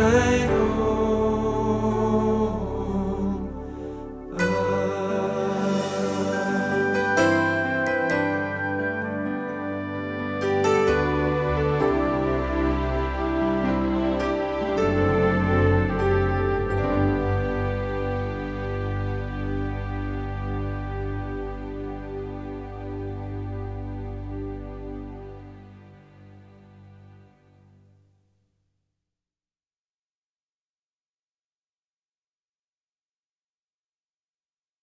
shine.